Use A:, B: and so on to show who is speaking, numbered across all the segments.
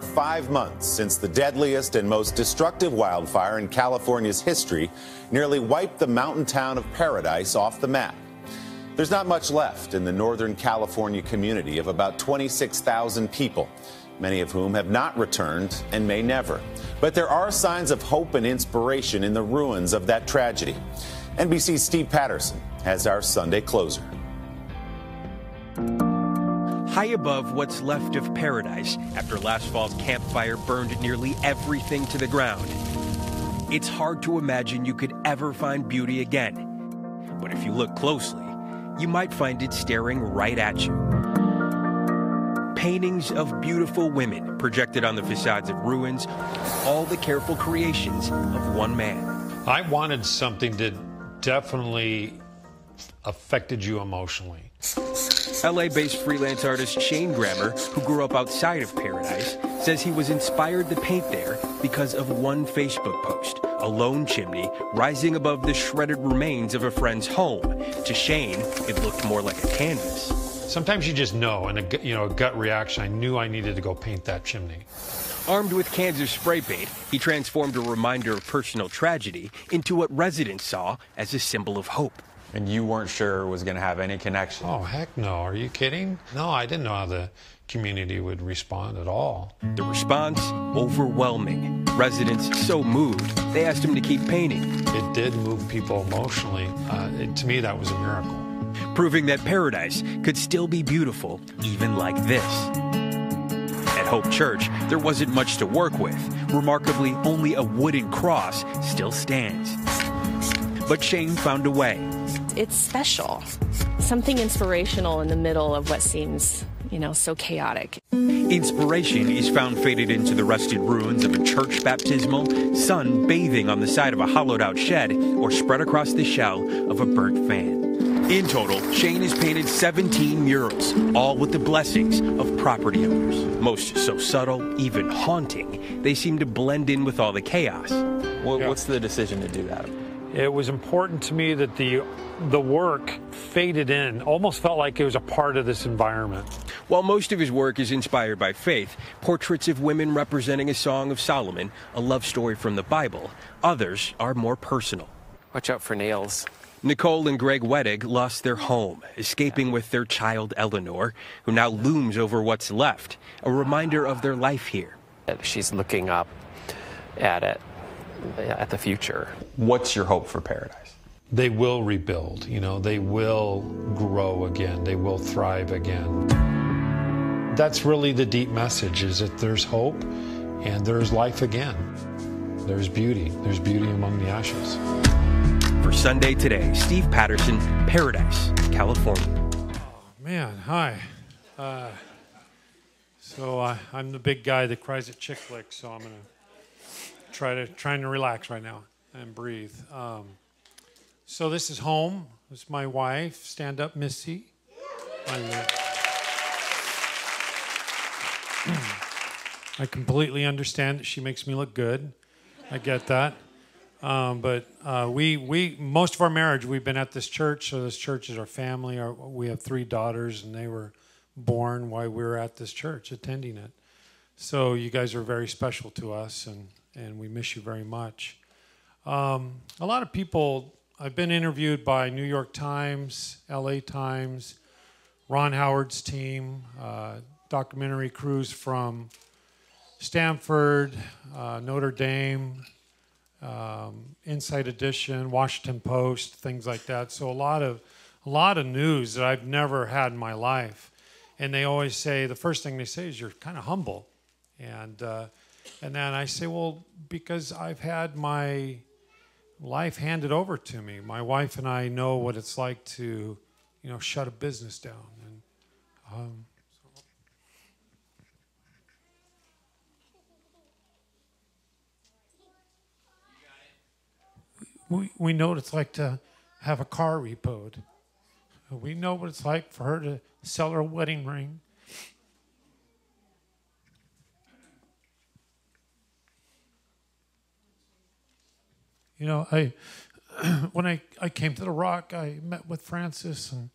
A: mark five months since the deadliest and most destructive wildfire in California's history nearly wiped the mountain town of Paradise off the map. There's not much left in the Northern California community of about 26,000 people, many of whom have not returned and may never. But there are signs of hope and inspiration in the ruins of that tragedy. NBC's Steve Patterson has our Sunday closer.
B: High above what's left of paradise after last fall's Camp Fire burned nearly everything to the ground. It's hard to imagine you could ever find beauty again. But if you look closely, you might find it staring right at you. Paintings of beautiful women projected on the facades of ruins, all the careful creations of one man.
C: I wanted something that definitely affected you emotionally.
B: LA based freelance artist Shane Grammer, who grew up outside of Paradise, says he was inspired to paint there because of one Facebook post a lone chimney rising above the shredded remains of a friend's home. To Shane, it looked more like a canvas.
C: Sometimes you just know, and a, you know, a gut reaction. I knew I needed to go paint that chimney.
B: Armed with cans of spray paint, he transformed a reminder of personal tragedy into what residents saw as a symbol of hope
D: and you weren't sure it was going to have any connection.
C: Oh, heck no. Are you kidding? No, I didn't know how the community would respond at all.
B: The response overwhelming. Residents so moved, they asked him to keep painting.
C: It did move people emotionally. Uh, it, to me, that was a miracle.
B: Proving that paradise could still be beautiful, even like this. At Hope Church, there wasn't much to work with. Remarkably, only a wooden cross still stands. But Shane found a way
E: it's special. Something inspirational in the middle of what seems, you know, so chaotic.
B: Inspiration is found faded into the rusted ruins of a church baptismal, sun bathing on the side of a hollowed out shed, or spread across the shell of a burnt fan. In total, Shane has painted 17 murals, all with the blessings of property owners. Most so subtle, even haunting, they seem to blend in with all the chaos.
D: What's the decision to do that?
C: It was important to me that the the work faded in, almost felt like it was a part of this environment.
B: While most of his work is inspired by faith, portraits of women representing a Song of Solomon, a love story from the Bible, others are more personal.
F: Watch out for nails.
B: Nicole and Greg Wettig lost their home, escaping with their child Eleanor, who now looms over what's left, a reminder of their life here.
F: She's looking up at it, at the future.
D: What's your hope for paradise?
C: they will rebuild, you know, they will grow again, they will thrive again. That's really the deep message is that there's hope and there's life again. There's beauty. There's beauty among the ashes.
B: For Sunday Today, Steve Patterson, Paradise, California.
C: Oh, man, hi. Uh, so uh, I'm the big guy that cries at chick flicks, so I'm going to try to trying to relax right now and breathe. Um, so this is home. This is my wife. Stand up, Missy. I completely understand that she makes me look good. I get that. Um, but uh, we, we, most of our marriage, we've been at this church. So this church is our family. Our, we have three daughters, and they were born while we were at this church, attending it. So you guys are very special to us, and, and we miss you very much. Um, a lot of people I've been interviewed by New York Times, LA Times, Ron Howard's team, uh, documentary crews from Stanford, uh, Notre Dame, um, Inside Edition, Washington Post, things like that. So a lot of a lot of news that I've never had in my life, and they always say the first thing they say is you're kind of humble, and uh, and then I say, well, because I've had my life handed over to me. My wife and I know what it's like to, you know, shut a business down. And um, we, we know what it's like to have a car repoed. We know what it's like for her to sell her wedding ring. You know, I when I, I came to the Rock, I met with Francis, and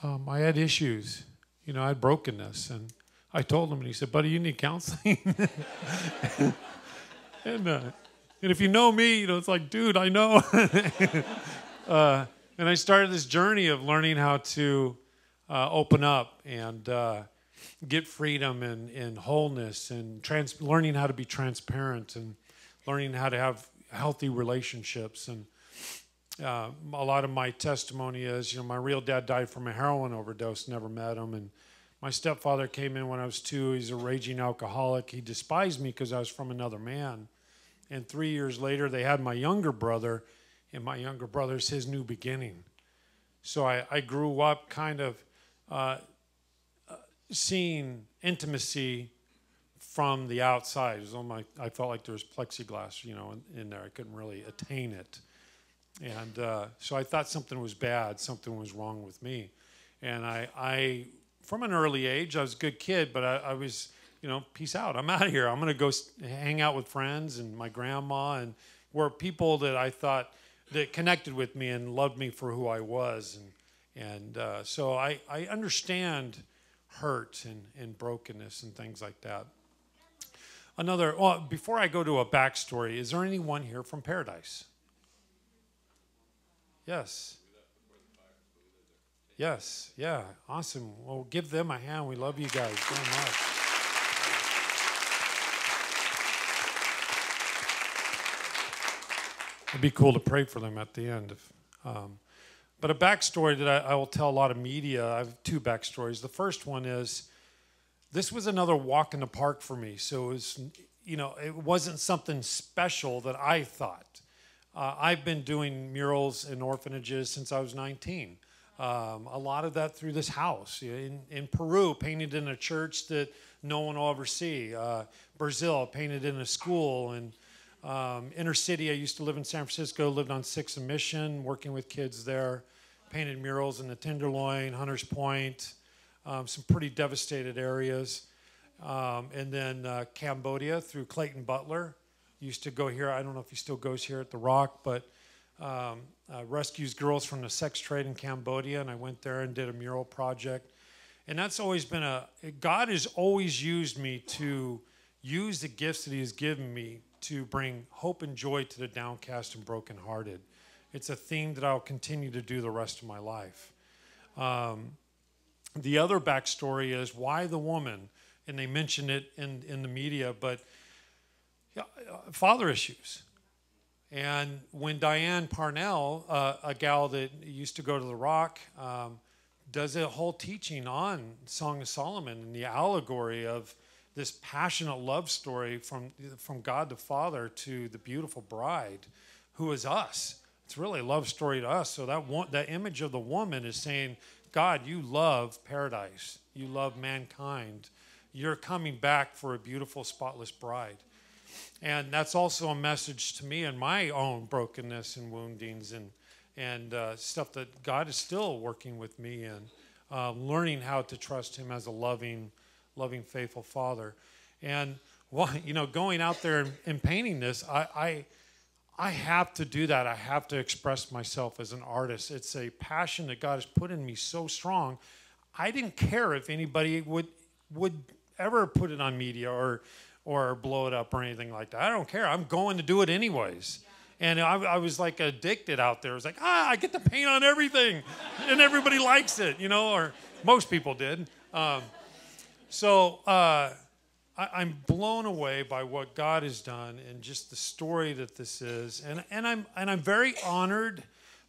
C: um, I had issues. You know, I had brokenness, and I told him, and he said, "Buddy, you need counseling." and uh, and if you know me, you know it's like, dude, I know. uh, and I started this journey of learning how to uh, open up and uh, get freedom and, and wholeness and trans- learning how to be transparent and learning how to have healthy relationships and uh, a lot of my testimony is, you know, my real dad died from a heroin overdose, never met him. And my stepfather came in when I was two. He's a raging alcoholic. He despised me because I was from another man. And three years later, they had my younger brother, and my younger brother's his new beginning. So I, I grew up kind of uh, seeing intimacy from the outside. It was on my, I felt like there was plexiglass, you know, in, in there. I couldn't really attain it. And uh, so I thought something was bad, something was wrong with me. And I, I from an early age, I was a good kid, but I, I was, you know, peace out. I'm out of here. I'm going to go hang out with friends and my grandma and were people that I thought that connected with me and loved me for who I was. And, and uh, so I, I understand hurt and, and brokenness and things like that. Another, well, before I go to a backstory, is there anyone here from Paradise? Yes. Yes, yeah, awesome. Well, give them a hand. We love you guys very much. It'd be cool to pray for them at the end. If, um, but a backstory that I, I, will tell a lot of media. I have two backstories. The first one is this was another walk in the park for me. So it was, you know, it wasn't something special that I thought. Uh, I've been doing murals in orphanages since I was 19. Um, a lot of that through this house. In, in, Peru, painted in a church that no one will ever see. Uh, Brazil, painted in a school. And um, inner city, I used to live in San Francisco, lived on Sixth and Mission, working with kids there. Painted murals in the Tenderloin, Hunters Point, um, some pretty devastated areas. Um, and then uh, Cambodia through Clayton Butler used to go here. I don't know if he still goes here at the Rock, but um, uh, rescues girls from the sex trade in Cambodia, and I went there and did a mural project. And that's always been a God has always used me to use the gifts that He has given me to bring hope and joy to the downcast and brokenhearted. It's a theme that I'll continue to do the rest of my life. Um, the other backstory is why the woman, and they mention it in, in the media, but yeah, uh, father issues. And when Diane Parnell, uh, a gal that used to go to the Rock, um, does a whole teaching on Song of Solomon and the allegory of this passionate love story from from God the Father to the beautiful bride, who is us. It's really a love story to us. So that one, that image of the woman is saying, God, you love paradise. You love mankind. You're coming back for a beautiful, spotless bride. And that's also a message to me and my own brokenness and woundings and, and uh, stuff that God is still working with me in, uh, learning how to trust Him as a loving, loving, faithful Father. And, well, you know, going out there and, and painting this, I, I, I have to do that. I have to express myself as an artist. It's a passion that God has put in me so strong. I didn't care if anybody would would ever put it on media or or blow it up or anything like that. I don't care. I'm going to do it anyways. And I, I, was like addicted out there. I was like, ah, I get to paint on everything, and everybody likes it, you know, or most people did. Um, so uh, I, am blown away by what God has done and just the story that this is, and and I'm and I'm very honored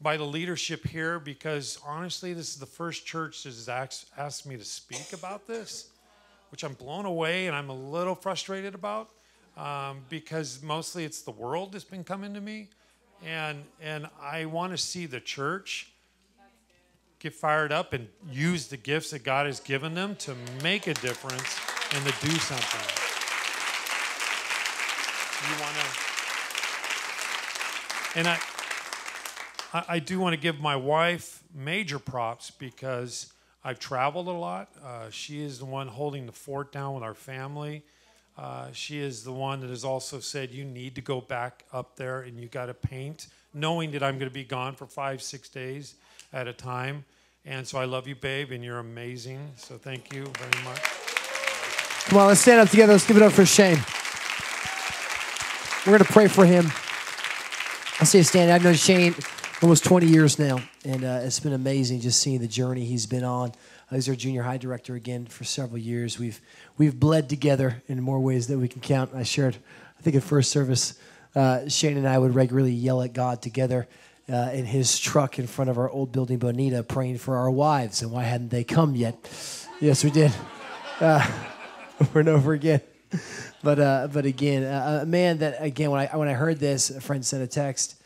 C: by the leadership here because honestly, this is the first church that has asked, asked me to speak about this which I'm blown away and I'm a little frustrated about um, because mostly it's the world that's been coming to me. And, and I want to see the church get fired up and use the gifts that God has given them to make a difference and to do something. You want to. And I, I do want to give my wife major props because I've traveled a lot. Uh, she is the one holding the fort down with our family. Uh, she is the one that has also said, You need to go back up there and you got to paint, knowing that I'm going to be gone for five, six days at a time. And so I love you, babe, and you're amazing. So thank you very much.
G: Come on, let's stand up together. Let's give it up for Shane. We're going to pray for him. I see say stand. I've known Shane almost 20 years now, and uh, it's been amazing just seeing the journey he's been on. Uh, he's our junior high director again for several years. We've we've bled together in more ways than we can count. I shared, I think, at first service, uh, Shane and I would regularly yell at God together. Uh, in his truck in front of our old building, Bonita, praying for our wives and why hadn't they come yet? Yes, we did. Uh, over and over again. But uh, but again, uh, a man that again when I when I heard this, a friend sent a text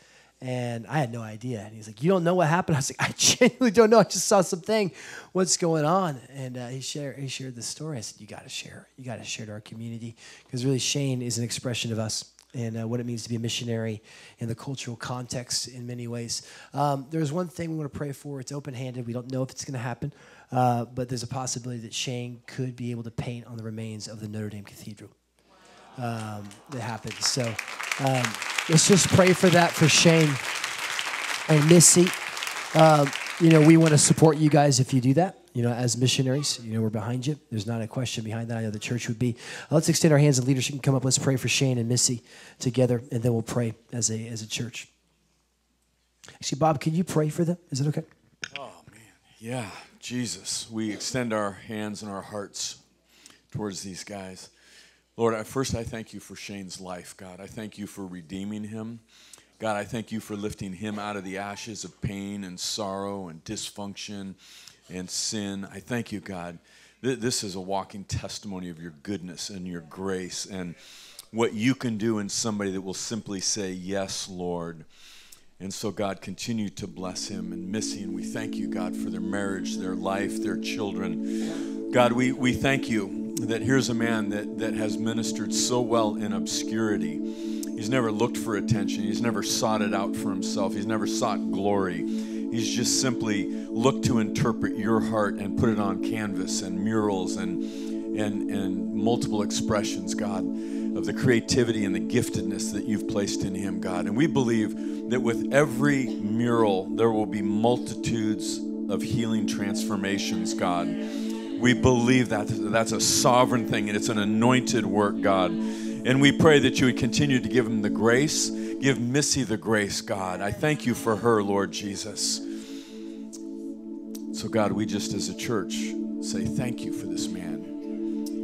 G: and I had no idea. And he's like, "You don't know what happened?" I was like, "I genuinely don't know. I just saw something. What's going on?" And uh, he shared he shared the story. I said, "You got to share. You got to share to our community because really, Shane is an expression of us." And uh, what it means to be a missionary in the cultural context in many ways. Um, there's one thing we want to pray for. It's open handed. We don't know if it's going to happen, uh, but there's a possibility that Shane could be able to paint on the remains of the Notre Dame Cathedral. Um, that happens. So um, let's just pray for that for Shane and Missy. Um, you know, we want to support you guys if you do that. You know, as missionaries, you know, we're behind you. There's not a question behind that. I know the church would be. Uh, let's extend our hands and leadership can come up. Let's pray for Shane and Missy together, and then we'll pray as a as a church. Actually, Bob, can you pray for them? Is it okay?
H: Yeah, Jesus, we extend our hands and our hearts towards these guys. Lord, I, first I thank you for Shane's life, God. I thank you for redeeming him. God, I thank you for lifting him out of the ashes of pain and sorrow and dysfunction and sin. I thank you, God. This is a walking testimony of your goodness and your grace and what you can do in somebody that will simply say, Yes, Lord. And so, God, continue to bless him and Missy. And we thank you, God, for their marriage, their life, their children. God, we, we thank you that here's a man that, that has ministered so well in obscurity. He's never looked for attention, he's never sought it out for himself, he's never sought glory. He's just simply looked to interpret your heart and put it on canvas and murals and, and, and multiple expressions, God, of the creativity and the giftedness that you've placed in him, God. And we believe that with every mural, there will be multitudes of healing transformations, God. We believe that that's a sovereign thing and it's an anointed work, God. And we pray that you would continue to give him the grace, give Missy the grace, God. I thank you for her, Lord Jesus. So, God, we just as a church say thank you for this man.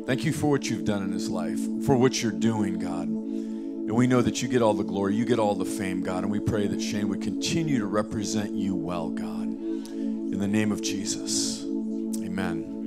H: Thank you for what you've done in his life, for what you're doing, God. And we know that you get all the glory, you get all the fame, God. And we pray that Shane would continue to represent you well, God. In the name of Jesus, amen.